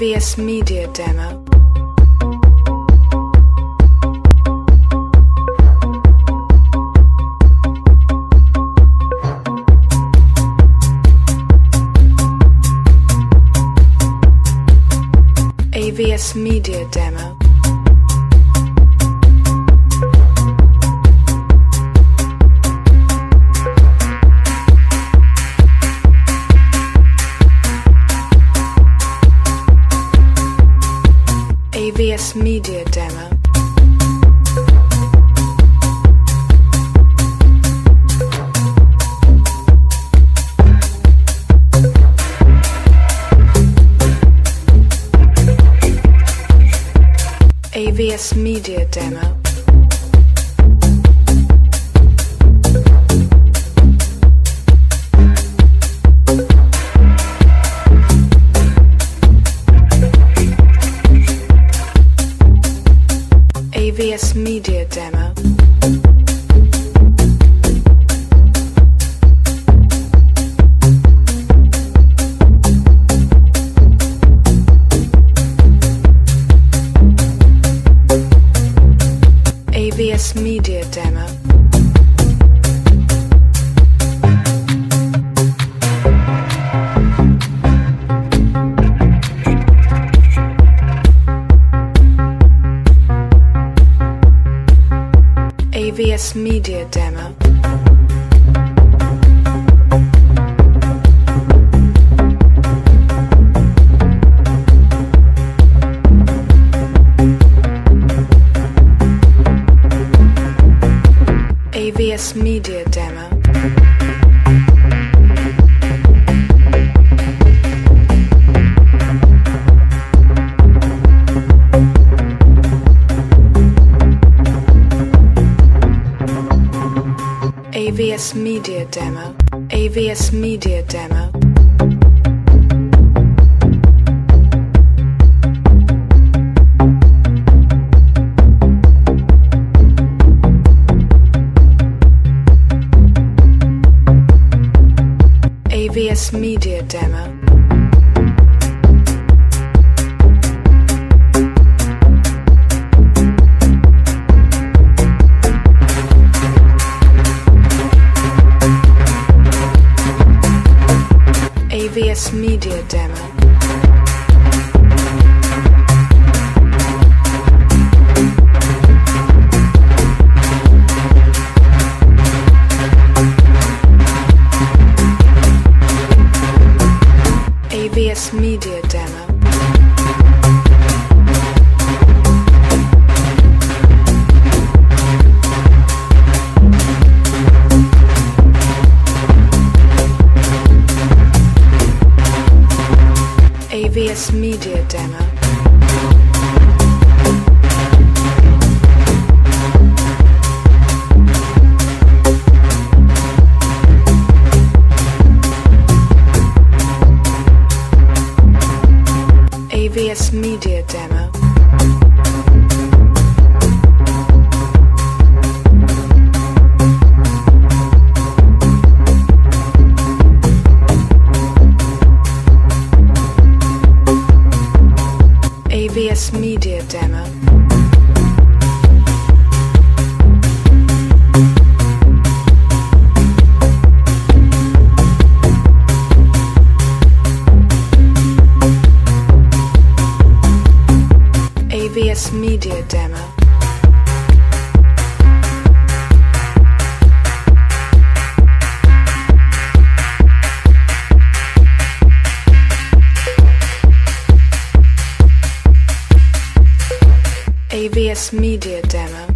AVS Media Demo. AVS Media Demo. AVS Media Demo. AVS Media Demo. Media Demo. Media Demo. AVS Media Demo. AVS Media Demo. AVS Media Demo. AVS Media Demo. AVS Media Demo. AVS Media Demo. AVS Media Demo. AVS Media Demo. AVS Media Demo. AVS Media Demo.